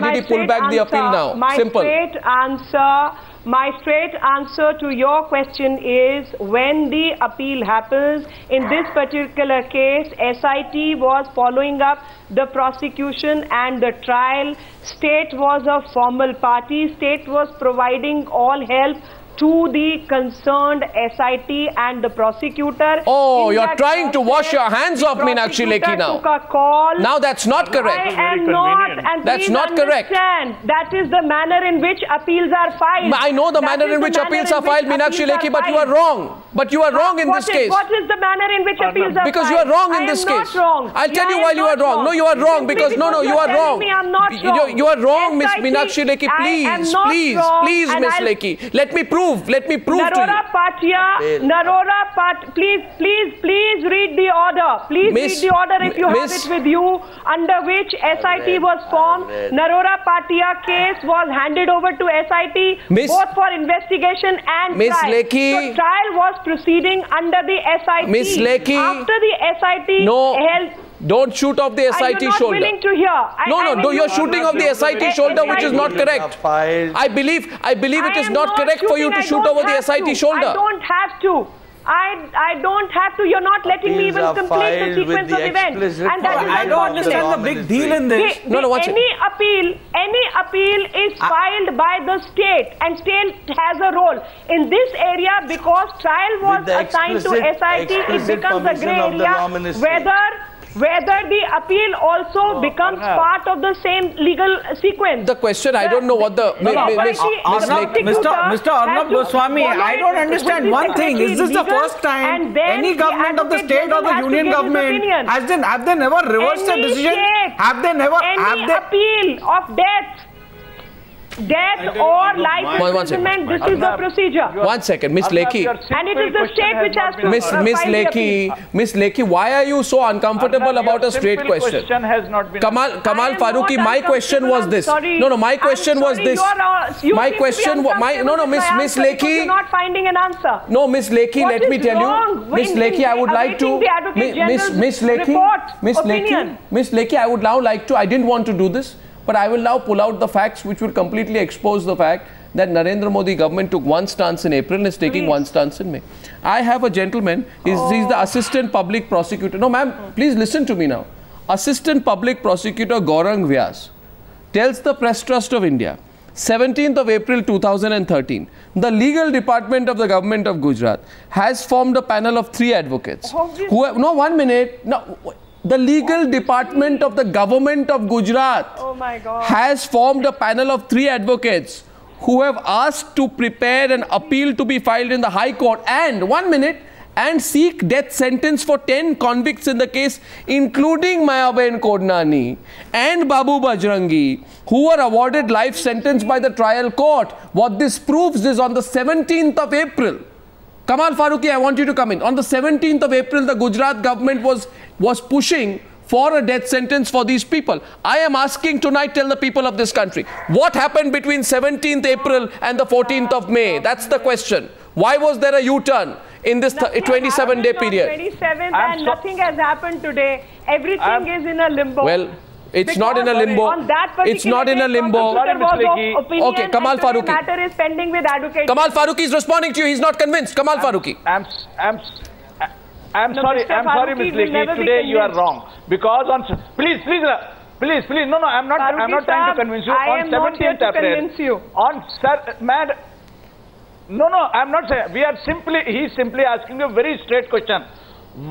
pull back the appeal now? My Simple. straight answer, my straight answer to your question is when the appeal happens, in this particular case, SIT was following up the prosecution and the trial. State was a formal party. State was providing all help to the concerned SIT and the prosecutor. Oh, In you're that trying to wash your hands the off Meenakshi Lekhi now. Took a call. Now that's not correct. I am not, and That's not correct. That is the manner in which appeals are filed. I know the That manner in which appeals are filed, which Meenakshi Lekhi, but you are wrong. But you are wrong in this case. What is the manner in which appeals are filed? Because you are wrong in I this am case. Not wrong. I'll tell you why you are wrong. No, you are wrong because no, no, you are wrong. Me I'm You- are wrong, Miss SIT, Meenakshi Lekhi. Please, please, please, and Miss Lekhi. Let me prove. Let me prove to Naroda you. Patiya, Naroda Pat, please, please, please read the order. Please Miss- read the order if you Miss- have it with you, under which SIT read, was formed. Naroda Patiya case was handed over to SIT, Miss- both for investigation and Miss trial. Lekhi- So trial was proceeding under the SIT. Miss Lekhi- After the SIT No, held don't shoot off the Are you SIT not shoulder. willing to hear? I- No, no, mean, no, you're you- shooting off the SIT shoulder, which is not correct. I believe, I believe it I not correct for you to I shoot over the SIT to. shoulder. I don't have to. I, I don't have to. You're not letting me even complete the sequence the of events. And that is provision I don't understand the big deal in this. The- No, no, the- watch it. any appeal, any appeal is filed by the state, and state has a role in this area because trial was With the assigned to SIT. It becomes a permission gray area law ministry. whether whether the appeal also oh, becomes perhaps. part of the same legal sequence. The question, I don't know what the No, Mi- no, Mi- but Miss the Arnab, Mr. Mr. has Arnab Goswami, I don't understand one thing. Is this the first time and then any the government of the state or the union government has they, have they never reversed the Any decision? state, Have they never? any Have they? appeal of death, death or life One- one second. imprisonment, this is the procedure. One second, Miss Lekhi. And it is the state which has to Miss Miss Lekhi. Miss Lekhi, why are you so uncomfortable about a straight question? has not been Kamal Kamal am Faruqui, my question was this. I'm. No, no, my question was this. you are, you My seem to be question my- no, no, uncomfortable Miss- Miss Lekhi- You're not finding an answer. No, Miss Lekhi, let me tell you, Miss in- Lekhi, I would like to, awaiting the Miss Miss Lekhi, report, Miss Lekhi, opinion? Miss Lekhi, I would now like to. I didn't want to do this, but I will now pull out the facts, which will completely expose the fact that Narendra Modi government took one stance in April and is taking Please. one stance in May. I have a gentleman. He's, oh. he's the assistant public prosecutor. No, ma'am, hmm. please listen to me now. Assistant public prosecutor Gaurang Vyas tells the Press Trust of India, 17th of April 2013, the legal department of the government of Gujarat has formed a panel of three advocates. Oh, Obviously. Who have, no, one minute. No, the legal department of the government of Gujarat Oh my God. has formed a panel of three advocates who have asked to prepare an appeal to be filed in the High Court and, one minute, and seek death sentence for 10 convicts in the case, including Mayaben Kodnani and Babu Bajrangi, who were awarded life sentence by the trial court. What this proves is on the 17th of April, Kamal Faruqui, I want you to come in. On the 17th of April, the Gujarat government was, was pushing for a death sentence for these people. I am asking tonight, tell the people of this country, what happened between 17th April and the 14th of May? That's the question. Why was there a U-turn in this 27 day period? 27th and so- nothing has happened today. Everything I'm- is in a limbo. Well, it's not in a limbo. On that It's not in a limbo. prosecutor Sorry, Ms. was of Lekhi. opinion Okay, Kamal and Faruqui. matter is pending with advocate. Kamal Faruqui is responding to you. He's not convinced. Kamal Faruqui. I'm, I'm, I'm No, sorry, Mr. I'm sorry, Faruqui Ms. will Lekhi. Today you are wrong because on please, please, uh, please, please. No, no, I'm not. I'm Faruqui not trying to convince you. I on am not here to April, convince you. On sir, mad. No, no, I'm not saying. We are simply. He's simply asking a very straight question.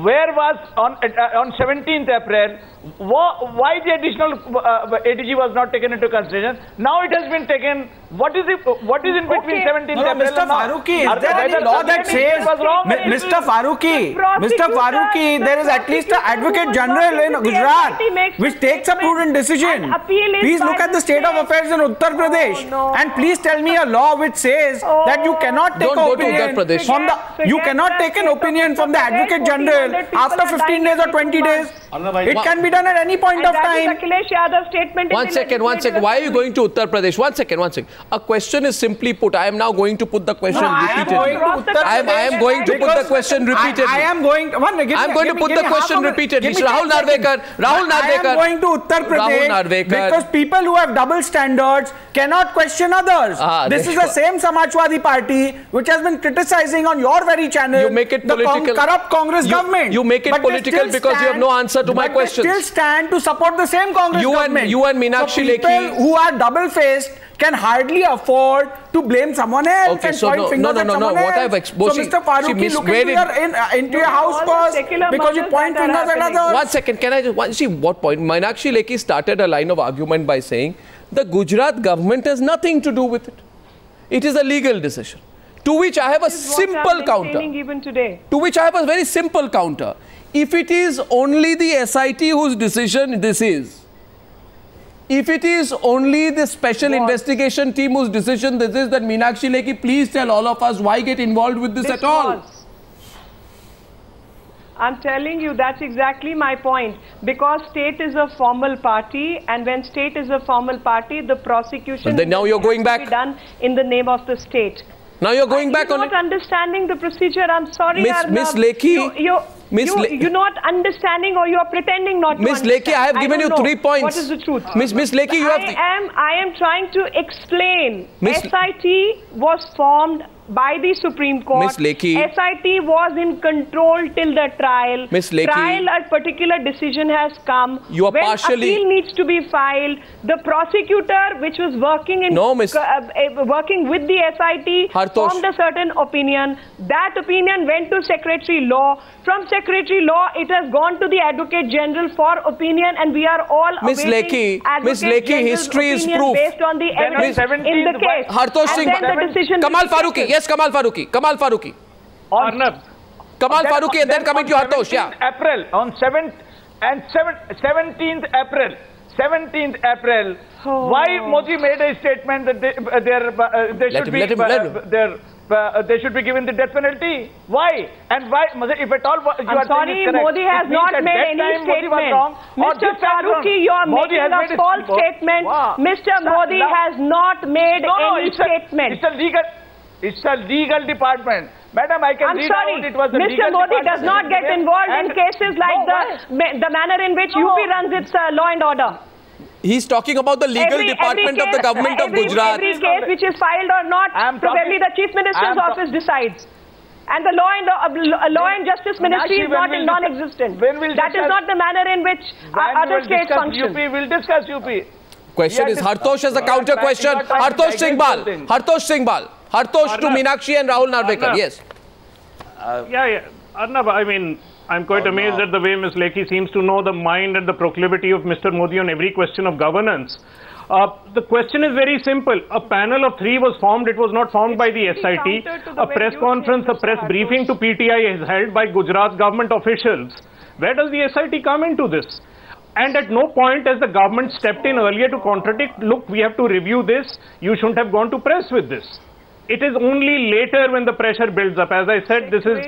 Where was on uh, on 17th April? Why, why the additional uh, ADG was not taken into consideration? Now it has been taken. What is it? What is in between Okay. 17th No, no, Mr. and now? Faruqui, Are is there any law that says, was wrong? Mi- Mr. Faruqui, Mr. prosecutor- Faruqui, there is at least an advocate general in Gujarat which takes a prudent decision. and appeal is Please look at the the state of affairs in Uttar Pradesh Oh, and please tell me a law which says that you cannot take an go to Uttar opinion from the you cannot take an opinion from the advocate general after 15 days or 20 days. It can be be done at any point And of that is time. Akhilesh Yadav's statement in One the second, one Why are you going to Uttar Pradesh? One second, one second. A question is simply put. I am now going to put the question No, I am repeatedly. going to Uttar I am, I am going to put the question I- repeatedly. I, am going. One, give I'm going give to put give the question of repeatedly. Rahul Narvekar, Rahul Narvekar. I am going to Uttar Rahul Pradesh Narvekar. because people who have double standards cannot question others. Ah, this is the you same Samajwadi Party which has been criticizing on your very channel You make it the con- corrupt Congress You- government. you make it But political still because you have no answer to my but questions. They still stand to support the same Congress You and- government. you and Meenakshi so people Lekhi- who are double-faced can hardly afford to blame someone else Okay, and so point no, fingers no, no, at no, no. someone What else. I've exposed- So Mr. see, Faruqui, look where into did- your, in, uh, into your house all first because you point that are fingers at others. One second, can I just one, see what point? Meenakshi Lekhi started a line of argument by saying the Gujarat government has nothing to do with it. It is a legal decision. To which I have a This is what I'm simple counter. even today. To which I have a very simple counter. If it is only the SIT whose decision this is, if it is only the special What? investigation team whose decision this is, then Meenakshi Lekhi, please tell all of us why get involved with this, This at all. was. I'm telling you, that's exactly my point. Because state is a formal party, and when state is a formal party, the prosecution But then now you're going to back. be done in the name of the state. Now you're going you're back on not it. understanding the procedure. I'm sorry, Miss- Arnab. Miss Lekhi- You, you, Miss you, you're not understanding, or you're pretending not to understand. Miss to Lekhi, I have given don't you know three points. What is the truth? Miss Miss Lekhi, you have. I am I am trying to explain. Miss- SIT was formed by the Supreme Court. Miss Lekhi. SIT was in control till the trial. Miss Lekhi. Trial, a particular decision has come. You are when partially- appeal needs to be filed. The prosecutor, which was working in No, Miss- uh, uh, working with the SIT, Hartosh. formed a certain opinion. That opinion went to Secretary Law. From Secretary Law, it has gone to the Advocate General for opinion, and we are all Miss awaiting Lekhi, Advocate Miss Lekhi, history is opinion proof. based on the evidence in the case. Hartosh Singh, then the decision Kamal will be Faruqui. taken. Yes, Kamal Farooqui. Kamal Farooqui. Arnab. Kamal Then- Farooqui and then coming to on Hartosh. Yeah. 17th April, on 7th and 7th, 17th April, 17th April, Oh. why Modi made a statement that they, uh, uh, they should him- be, him- uh, uh, they should be given the death penalty. Why? And why? If at all you I'm are sorry, correct, Modi has not made any time statement. wrong, Mr. Farooqui, you are Modi making a false statement. Wow. Mr. Modi has not made no, no, any it's a, it's a legal, it's a legal department. Madam, I can I'm read sorry, out it was a Mr. legal Modi department. does not get involved in cases like No, the the manner in which No. UP runs its uh, law and order. He's talking about the legal Every- department every of the case- government of every, Gujarat. Every case which is filed or not, I'm probably talking- the Chief Minister's office decides. And the law and uh, law and justice ministry Meenakshi, is not in non-existent. when we'll That is discuss- not the manner in which uh, When we other will states discuss function. UP, we'll discuss UP. Question Yeah, is this- Hartosh has a counter question. you are trying to Hartosh Singh Bal. digress something. Hartosh Singh Bal. Hartosh to Arnab. Meenakshi and Rahul Narvekar. Arnab. Yes. Yeah, yeah. Arnab, I mean, I'm quite amazed at the way Ms. Lekhi seems to know the mind and the proclivity of Mr. Modi on every question of governance. Uh, the question is very simple. A panel of three was formed. It was not formed by the SIT. the A press conference, a press Mr. briefing to PTI is held by Gujarat government officials. Where does the SIT come into this? And at no point has the government stepped in earlier to contradict, look, we have to review this. You shouldn't have gone to press with this. It is only later when the pressure builds up. As I said, this is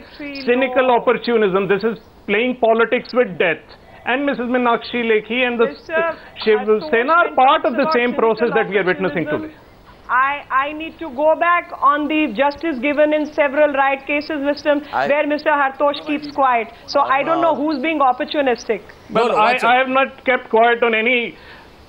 cynical law. opportunism. This is playing politics with death. And Mrs. Meenakshi Lekhi and the Mr. Shiv Sena are part of the same process that we are witnessing today. I, I need to go back on the justice given in several right cases, Mr. I- where Mr. Hartosh keeps quiet. So I don't know who's being opportunistic. Well, no, I. I have not kept quiet on any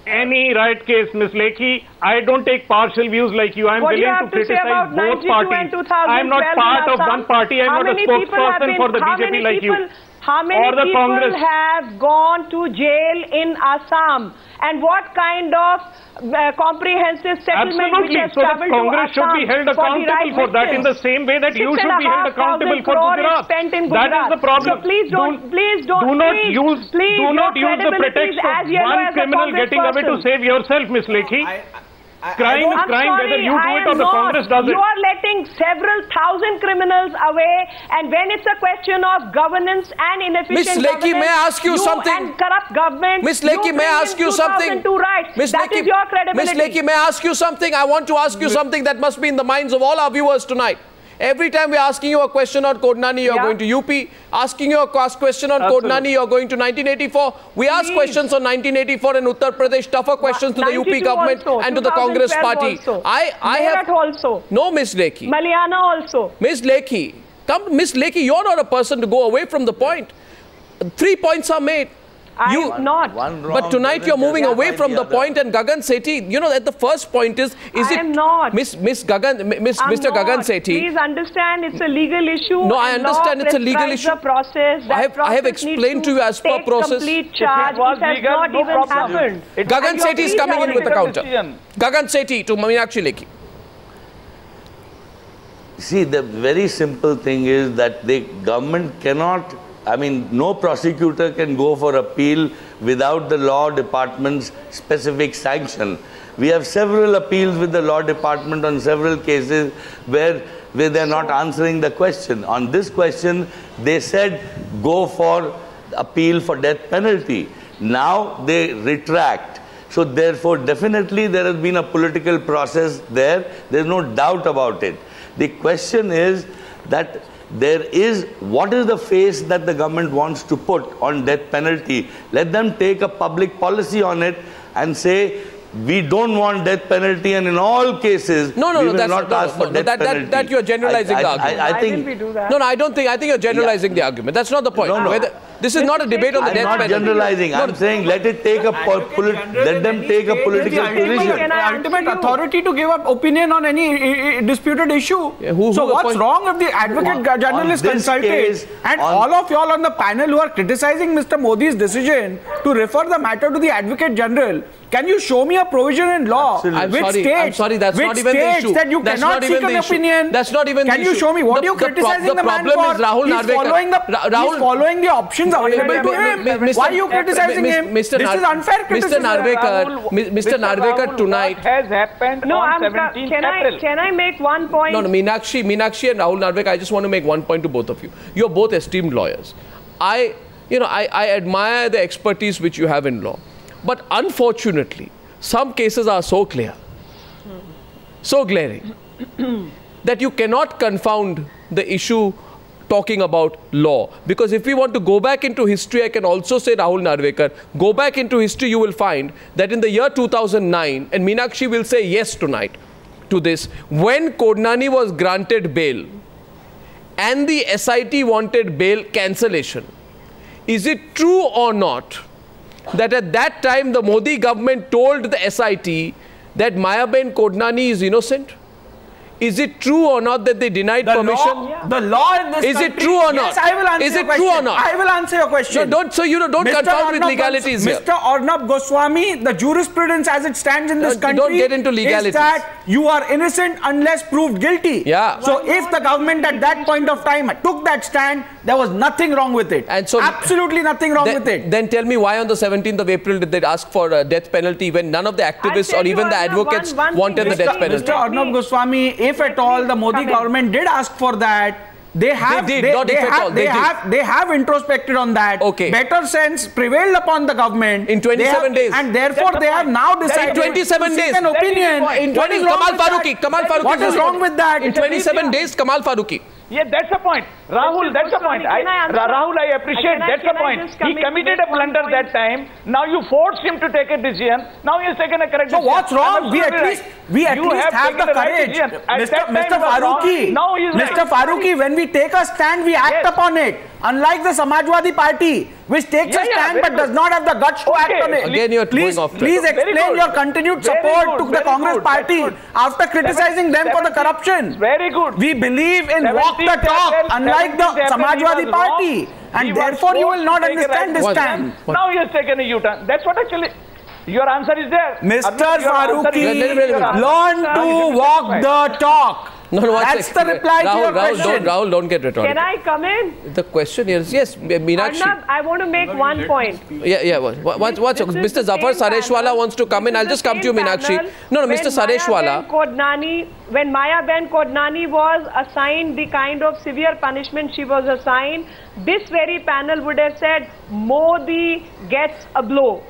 any right case, Miss Lekhi. I don't take partial views like you. I'm What willing you to criticize both parties. I'm not part of one party. I'm not a many people have spokesperson been- for the BJP like people, you. How many Or the people Congress. have gone to jail in Assam? And what kind of uh, comprehensive settlement which Absolutely. has So the traveled to Congress should be Assam held for accountable right for that in the same way that you should be held accountable for crore is Gujarat. spent in That is Gujarat. the problem. So please don't, please don't, do not please, use please, do not your use the credibility is pretext as of yellow one as a criminal getting away to congressperson. save yourself, Miss Lekhi. Crime is crime sorry, whether you do it or the not. Congress does it. You are letting several thousand criminals away, and when it's a question of governance and inefficient Miss Lekhi, may I ask you something? and corrupt government, Miss Lekhi, you may I ask you something? 2002 rights. Miss That is your credibility. Miss Lekhi, may I ask you something? I want to ask you something that must be in the minds of all our viewers tonight. Every time we're asking you a question on Kodnani, you're Yeah. going to UP. Asking you a question on Absolutely. Kodnani, you're going to 1984. We ask Please. questions on 1984 in Uttar Pradesh, tougher questions to the UP government also, and to the Congress party. Also. I, I have also. no, Miss Lekhi. Maliana also. Miss Lekhi, come, Miss Lekhi, you're not a person to go away from the point. Three points are made. I You- am not. One wrong But tonight you're moving away from the other. point and Gagan Sethi, you know, at the first point is, is I it am not. Miss Miss Gagan, Miss I'm Mr. Gagan not. Sethi? Please understand it's a legal issue. No, I understand it's a legal issue. The process. That I have- I have explained needs to you as per process. complete If it charge. was It has legal, not no even problem. happened. It- Gagan And Sethi is coming in with a counter. decision. Gagan Sethi to Meenakshi Lekhi. See, the very simple thing is that the government cannot, I mean, no prosecutor can go for appeal without the law department's specific sanction. We have several appeals with the law department on several cases where, where they're not answering the question. On this question, they said go for appeal for death penalty. Now they retract. So therefore, definitely there has been a political process there. There's no doubt about it. The question is that there is, what is the face that the government wants to put on death penalty? Let them take a public policy on it and say, we don't want death penalty and in all cases, No, no, we no, will that's- not no, ask no, for no, death that- that- penalty. that you're generalizing I, the I- argument. I, I Why think, will we do that? No, no, I don't think, I think you're generalizing the argument. That's not the point. No, no. Whether, this is not a debate on the I'm death not generalizing. No, I'm saying let it take a polit- let them take a political ultimate- position. Can I the answer ultimate authority to give up opinion on any i- i- disputed issue. Yeah, who- so who what's wrong if the advocate On- general on is consulted case, and on- all of y'all on the panel who are criticizing Mr. Modi's decision to refer the matter to the advocate general? Can you show me a provision in law Absolutely. I'm which sorry, states, I'm sorry, that's which not even the states issue. that you That's cannot not even seek an the issue. opinion? That's not even the same. Can the you issue. show me what The- you're the pro- criticizing the the, man problem for? is Rahul he's Narvekar. following the Ra- he's following the options available to him. Mr. Why are you criticizing him? Mr. This Nar- is unfair criticism. Mr. Narvekar, Rahul, Mr. Narvekar tonight. What has happened No, on I'm, 17th can I can I make one point? No, no, Meenakshi, Meenakshi and Rahul Narvekar, I just want to make one point to both of you. You're both esteemed lawyers. I, you know, I, I admire the expertise which you have in law. But unfortunately, some cases are so clear, so glaring, that you cannot confound the issue talking about law. Because if we want to go back into history, I can also say, Rahul Narvekar, go back into history, you will find that in the year 2009, and Meenakshi will say yes tonight to this, when Kodnani was granted bail and the SIT wanted bail cancellation, is it true or not that at that time the Modi government told the SIT that Mayaben Kodnani is innocent? Is it true or not that they denied The permission? law, the law in this Is it country- true or Yes, not? I will answer Is your it true question. or not? I will answer your question. No, don't- so you know, don't Mr. confound with legalities Gos- here. Mr. Arnab Goswami, the jurisprudence as it stands in this Don't- country don't get into legalities. is that you are innocent unless proved guilty. Yeah. So if the government at that point of time took that stand, there was nothing wrong with it. And so- absolutely nothing wrong Then, with it. then tell me why on the 17th of April did they ask for a death penalty when none of the activists or you, even the advocates one- one wanted the death penalty? Mr. Arnab Goswami, if at all the Modi government did ask for that, they have did, they, not they if at have, all, they, they did. have they have introspected on that. Okay. Better sense prevailed upon the government In 27 have- days. and therefore they have now decided In 27 to days. an That is the opinion. In What 20, Kamal with? Faruqui, Kamal Faruqui. What is wrong with that? In 27 days, Kamal Faruqui. Yeah, that's the point. Rahul, Mr. that's the point. I, I Rahul, I appreciate I- that's can the point. He committed a blunder that time. Now you forced him to take a decision. Now he has taken a correct So decision. So what's wrong? We at least we at You least have, taken the right courage, decision. Mr. that Mr. he. Faruqui. Now he is Mr. right. Faruqui, when we take a stand, we act Yes. upon it. Unlike the Samajwadi Party, which takes Yeah, a stand very but good. does not have the guts to Okay. act on it. Again, you're please, off please Very explain your continued Very support good, to the Congress good, Party after criticizing them for the corruption. Very good. We believe in walk the talk, April- unlike the 17th April he Samajwadi Party. wrong. And He therefore, you will not to take a understand right this What? stand. What? Now he has taken a U-turn. That's what actually. Your answer is there. Mr. Arvind, your answer is- Faruqui, learn to walk the talk. No, no, one That's sec. the reply to your Rahul, question. Don't, Rahul, don't get rhetorical. Can I come in? The question is, yes, Meenakshi. Arnab, I want to make one point. Yeah, yeah. What, what, what's, This is Mr. Zafar same Sareshwala panel- wants to come in. I'll just come to you, same Meenakshi. No, no, Mr. Sareshwala. Kodnani, when Maya Ben Kodnani was assigned the kind of severe punishment she was assigned, this very panel would have said Modi gets a blow.